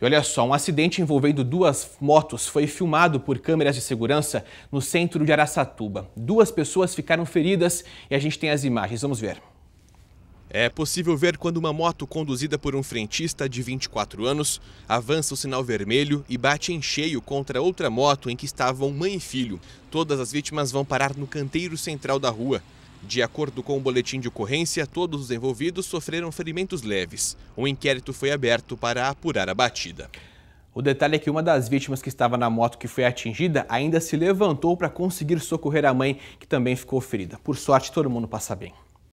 E olha só, um acidente envolvendo duas motos foi filmado por câmeras de segurança no centro de Araçatuba. Duas pessoas ficaram feridas e a gente tem as imagens. Vamos ver. É possível ver quando uma moto conduzida por um frentista de 24 anos avança o sinal vermelho e bate em cheio contra outra moto em que estavam mãe e filho. Todas as vítimas vão parar no canteiro central da rua. De acordo com o boletim de ocorrência, todos os envolvidos sofreram ferimentos leves. Um inquérito foi aberto para apurar a batida. O detalhe é que uma das vítimas que estava na moto que foi atingida ainda se levantou para conseguir socorrer a mãe, que também ficou ferida. Por sorte, todo mundo passa bem.